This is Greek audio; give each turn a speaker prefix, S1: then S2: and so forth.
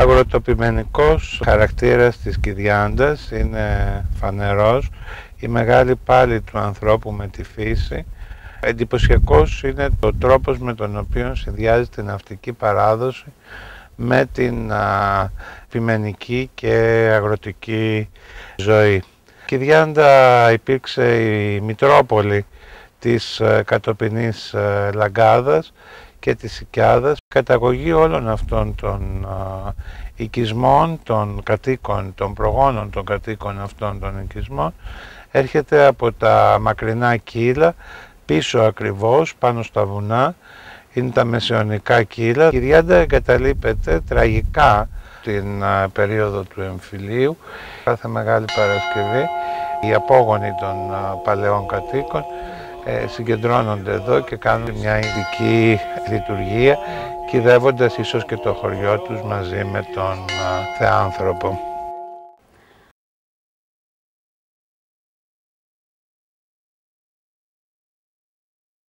S1: Αγροτοπιμενικός χαρακτήρας της Κυδιάντας είναι φανερός, η μεγάλη πάλη του ανθρώπου με τη φύση. Εντυπωσιακός είναι το τρόπος με τον οποίο συνδυάζει την ναυτική παράδοση με την α, και αγροτική ζωή. Η Κυδιάντα υπήρξε η Μητρόπολη της ε, κατοπινής ε, Λαγκάδας και της Οικιάδας. Καταγωγή όλων αυτών των οικισμών, των κατοίκων, των προγόνων των κατοίκων αυτών των οικισμών έρχεται από τα μακρινά κύλα, πίσω ακριβώς, πάνω στα βουνά, είναι τα μεσαιωνικά κύλα. Η Ριάντα εγκαταλείπεται τραγικά την περίοδο του εμφυλίου. Κάθε Μεγάλη Παρασκευή οι απόγονοι των παλαιών κατοίκων ε, συγκεντρώνονται εδώ και κάνουν μια ειδική λειτουργία κυδεύοντας ίσως και το χωριό τους μαζί με τον Θεάνθρωπο.